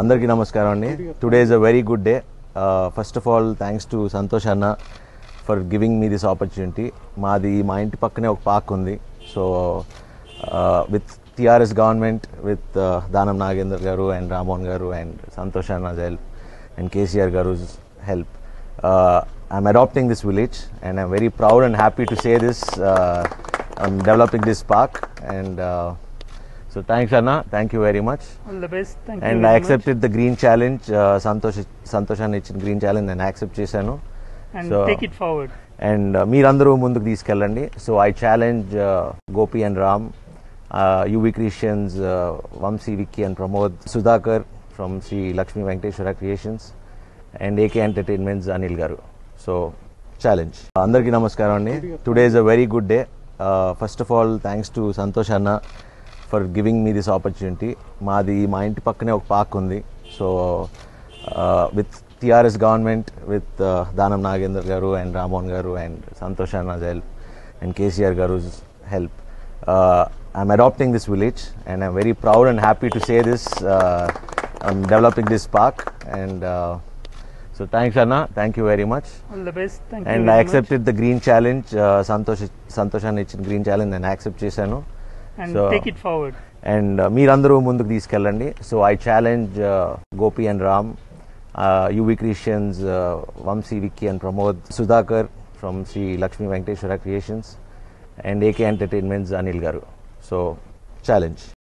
అందరికీ నమస్కారం అండి. Today is a very good day first of all thanks to Santosh అన్న for giving me this opportunity మాది మా ఇంటి పక్కనే ఒక పార్క్ ఉంది. So with TRS government with Danam Nagender garu and Ramohan గారు అండ్ సంతోష్ అన్న help and KCR garu help I'm adopting this village and I'm very proud and happy to say this developing this park and so thanks అన్న thank you very much All the best. Thank you. And I much. Accepted the green challenge Santosh సంతోషాన్ని ఇచ్చిన green challenge నేను accept చేశాను And So- take it forward. And మీరందరూ ముందుకు తీసుకెళ్ళండి so I challenge Gopi and Ram Yuvi Christians Vamshi Vicky and Pramod Sudhakar from Sri Lakshmi Venkateswara creations and AK entertainments Anil garu so challenge అందరికీ నమస్కారం అండి today is a very good day first of all thanks to Santosh అన్న for giving me this opportunity. మాది మా ఇంటి పక్కనే ఒక park ఉంది. So with TRS government with Danam Nagender garu and Ramohan గారు అండ్ సంతోష్ అన్న help and KCR garu help. I'm adopting this village and I'm very proud and happy to say this I'm developing this park and so thanks అన్న. Thank you very much All the best. Thank you. And I much. Accepted the green challenge Santosh సంతోషాన్ని ఇచ్చిన green challenge నేను accept చేశాను. And So- take it forward. And మీరందరూ ముందుకు తీసుకెళ్ళండి. So I challenge Gopi and Ram Yuvi Christians Vamshi Vicky and Pramod Sudhakar from Sri Lakshmi Venkateswara creations and AK entertainments Anil garu so challenge